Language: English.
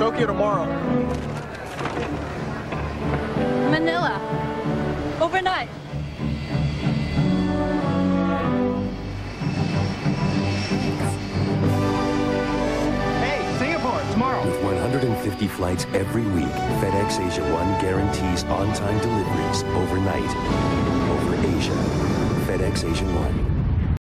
Tokyo tomorrow. Manila. Overnight. Hey, Singapore, tomorrow. With 150 flights every week, FedEx AsiaOne guarantees on-time deliveries overnight. Over Asia. FedEx AsiaOne.